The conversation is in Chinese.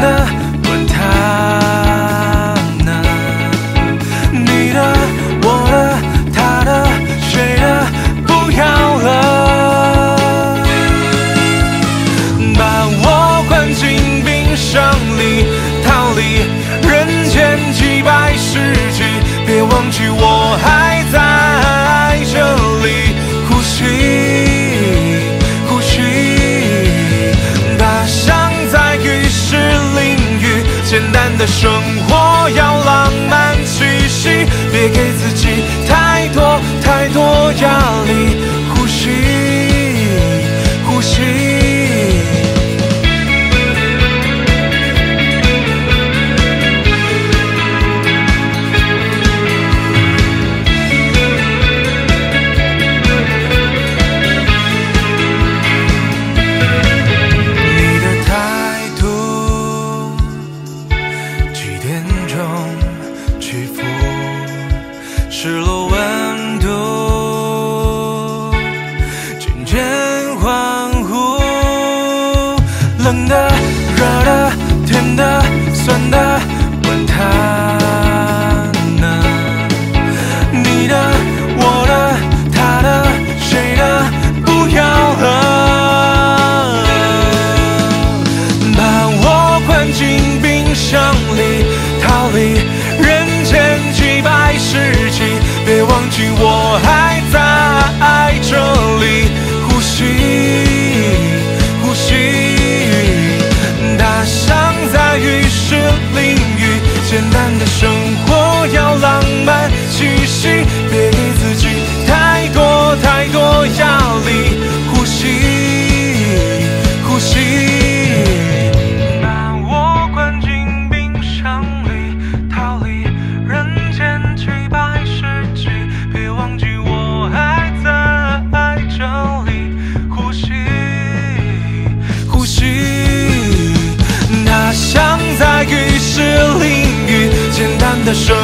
的管他呢你的我的他的谁的不要了把我关进冰箱里逃离人间几百世纪别忘记我还的生活要浪漫气息别给自己失落温度渐渐恍惚冷的热的甜的酸的 the show.